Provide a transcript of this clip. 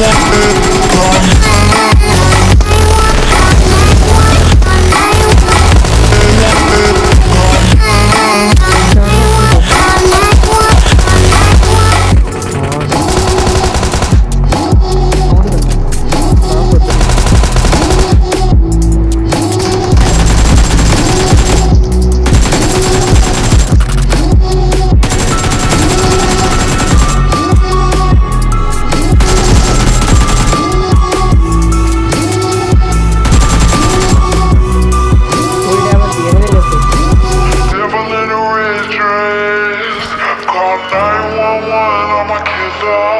Yeah. far.